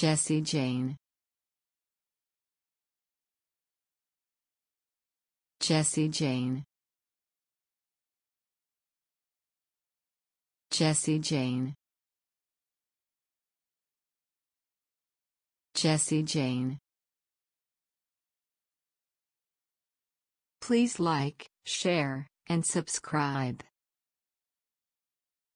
Jesse Jane. Jesse Jane. Jesse Jane. Jesse Jane. Please like, share, and subscribe.